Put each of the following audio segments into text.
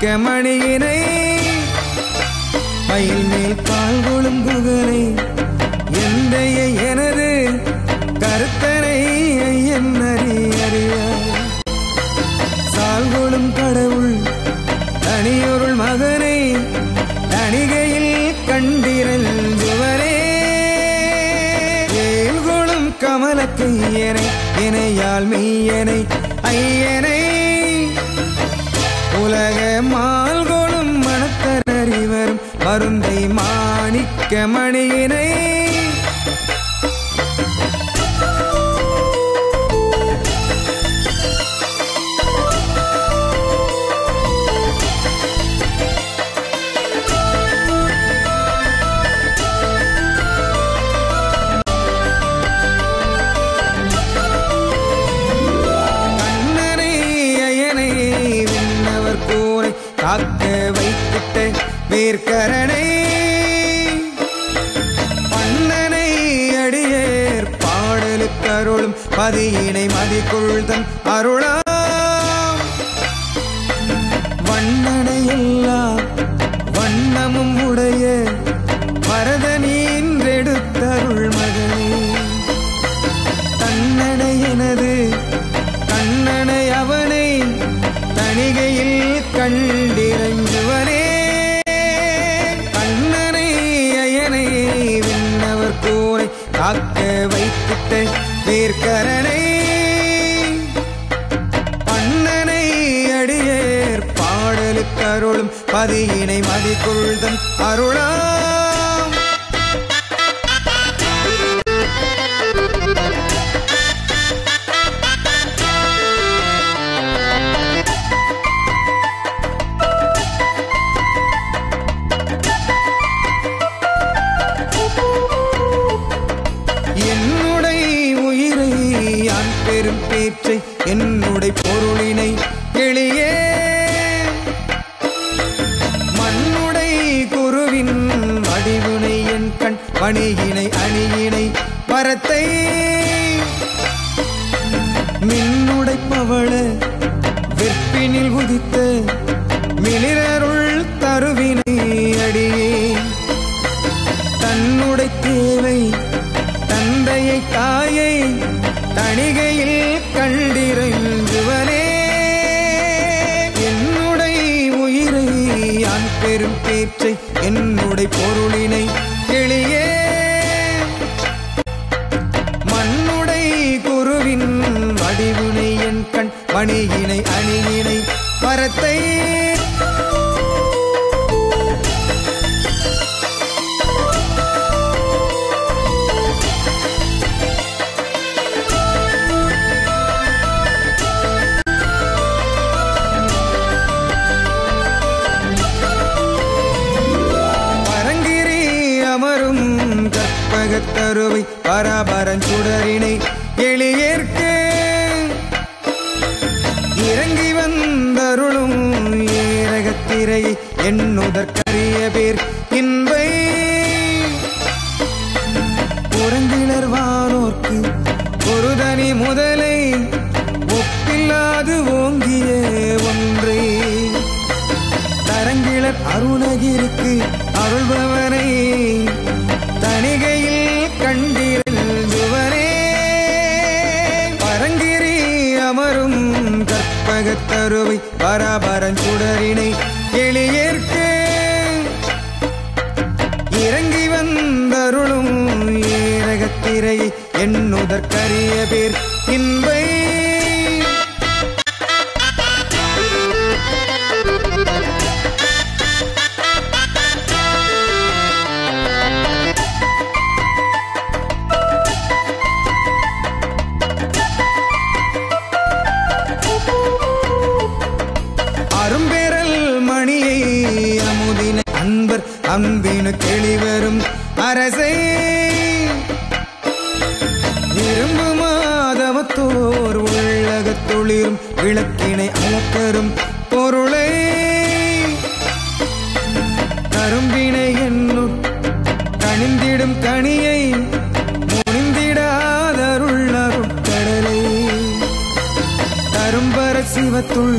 மாணிக்க மணியினை மயில் மேல் பால் கொழும் புகழை எந்த எனது கருத்தனை என் அறிய சால் கொழும் கடவுள் தனியொருள் மகனை தணிகையில் கண்டிரல் ஜுவரே ஏல்கொளும் கமல கையனை இணையால் மெய்யனை ஐயனை. உலக மால்கோளும் மணத்தரறிவரும் மருந்தை மாணிக்க மணியினை காத்து வைத்துட்டு வீர்கரணை வேர்க்கரணை. பண்ணனை அடியேர் பாடலுக்கு அருளும் பதியினை மதிக்குள்தன் அருளாம். வண்ணனை எல்லாம் வண்ணமும் உடைய பரதனீன்றெடுத்தருள் மகனே. தன்னனை எனது கண்ணனை அவனை தணிகையில் கண் பாடலுக்கு அருளும் பதியினை மதிக்குள்தன் அருளாம். என்னுடைய உயிரை யான் பெரும் பேற்றை என்னுடைய பொருளினை எளியே பணியினை அணியினை வரத்தை. மின்னுடைப்பவள வெற்பினில் உதித்த மிளிரருள் தருவினை அடியே தன்னுடை தேவை தந்தையை தாயை தணிகையில் கண்டிருவனே என்னுடைய உயிரை யான் பெரும் பேச்சை என்னுடைய பொருள் கண் அணியினை பரத்தை பரங்கிரி அமரும் கற்பகத்தருவை பராபரஞ்சுடரினை எளியேற்க உறங்கினர்வானோர்க்கு ஒரு தனி முதலை ஒப்பில்லாது ஓங்கிய ஒன்றே. தரங்கிழர் அருணகிரிக்கு அருள்பவனை தணிகையில் கண்டிருவனே பரங்கிரி அமரும் கற்பகத்தருவை பராபரஞ்சுடரினை எளியேற்கு. இறங்கி வந்தருளும் எண்ணுதற்கரிய பேர் இன்பை. அரும்பெறல் மணியை தெளிவரும் அரசை. விளக்கினை அளப்பெறும் பொருளே. கரும்பினை என்னுட் கணிந்திடும் கனியை முனிந்திடாதருள் அருட்கடலை கரும்பர சிவத்துள்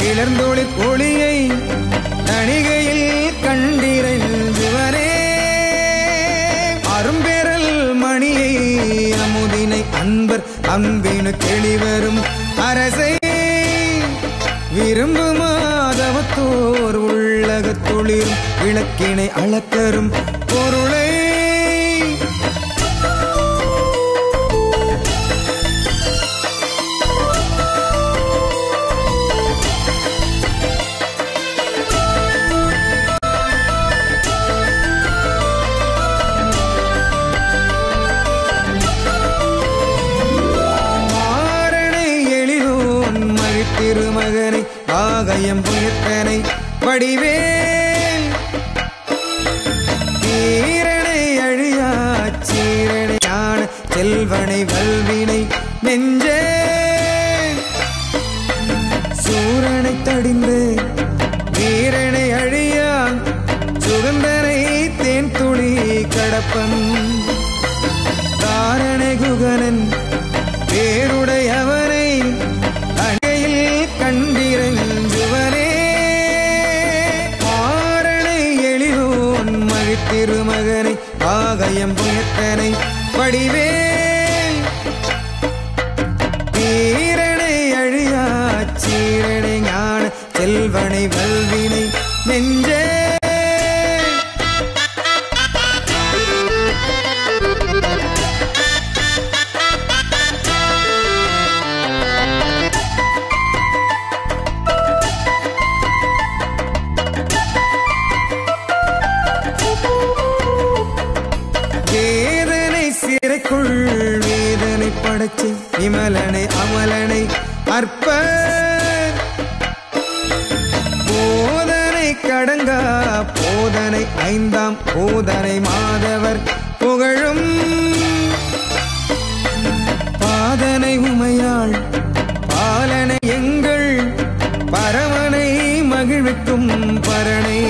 கிளர்ந்தொழிற் ஒளியை தணிகையில் கண்டிரஞ்சுவரே அரும்பெறல் மணியை அமுதினை அன்பர் அன்பினு தெளிவரும் அரசை விரும்பு மாதவத்தோர் உள்ளகத்துளிரும் விளக்கினை அளக்கரும் பொருளை வடிவேல். தீரனை அழியா சீரனை செல்வனை வல்வினை நெஞ்சே. சூரனை தடிந்து வீரனை அழியா சுகந்தனை தேன் துளி கடப்பன். தாரணை குகனன் ஆகயம் புயத்தனை வடிவேல். தீரனை அழியா சீரனை ஞான செல்வனை வல்வினை நெஞ்ச விமலனை அமலனை அற்ப போதனை கடங்கா போதனை ஐந்தாம் போதனை மாதவர் புகழும். பாதனை உமையாள் பாலனை எங்கள் பரமனை மகிழ்விக்கும் பரணை.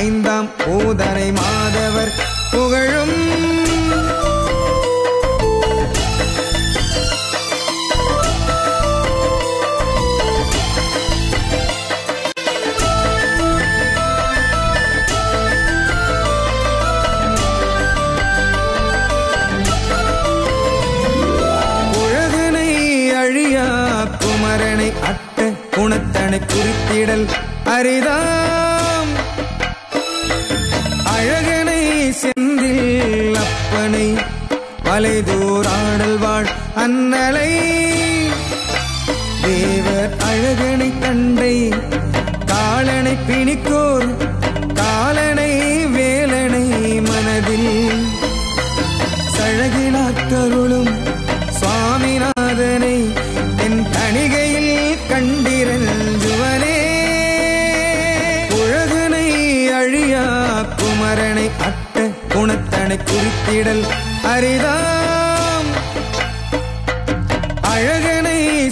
ஐந்தாம் பூதனை மாதவர் புகழும். குமரனை அட்ட குணத்தனை குறித்திடல் அரிதா. அன்னலை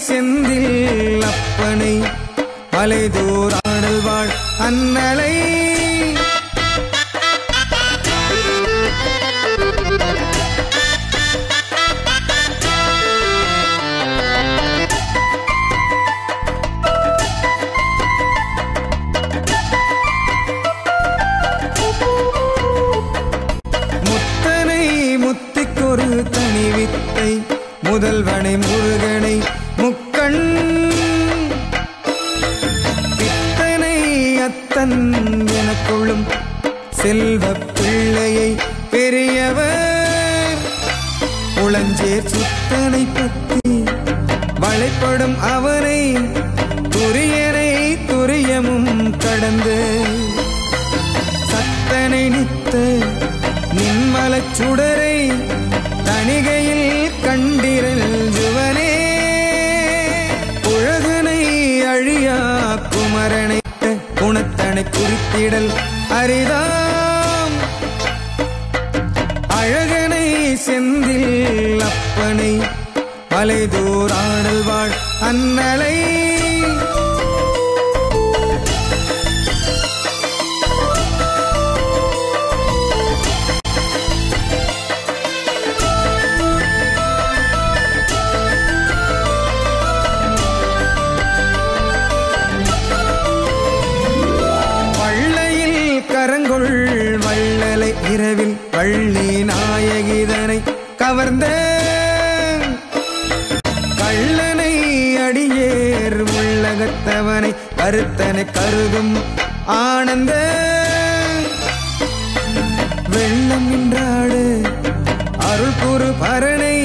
செந்தில் அப்பனை மலைதூராடல் வாழ் அன்னலை முத்தனை முத்திக்கொரு தனி வித்தை முதல்வனை குளஞ்சேர் சுத்தனை பத்தி வளைப்படும் அவனை துரியனை துரியமும் கடந்து சத்தனை நித்த நின்மலச் சுடரை தணிகையில் கண்டிரல் ஜுவனே உழகனை அழியா குமரனை குணத்தனை குறித்திடல் அரிதாம். அழகனை செந்தில் அப்பனை மலைதூராடல் வாழ் அன்னலை. வள்ளையில் கரங்கொள் வள்ளலை இரவில் வள்ளி கவர்ந்த கள்ளனை அடியேர் உள்ளகத்தவனை கருத்தனை கருதும் ஆனந்த வெள்ளம் நின்றாடு அருள் குரு பரணை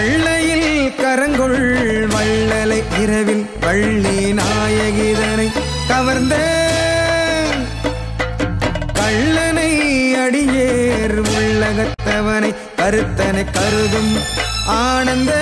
வள்ளையில் கரங்கொள் வள்ளலை இரவில் வள்ளி நாயகிதனை கவர்ந்த கள்ளனை அடியேர் உள்ளகத்தவனை கருத்தனை கருதும் ஆனந்த